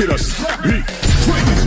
get a slap beat.